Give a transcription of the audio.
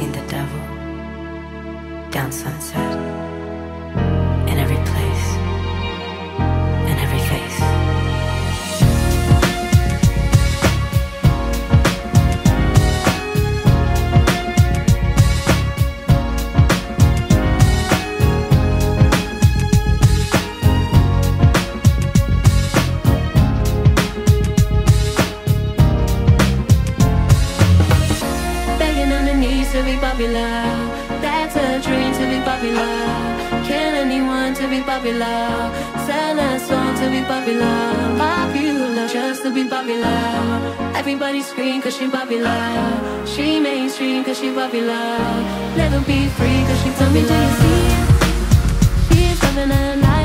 seen the devil down sunset to be popular. That's a dream to be popular. Kill anyone to be popular. Sell a song to be popular. Popular just to be popular. Everybody scream cause she popular. She mainstream cause she popular. Let her be free cause she Tell me, do you see it? She's living life.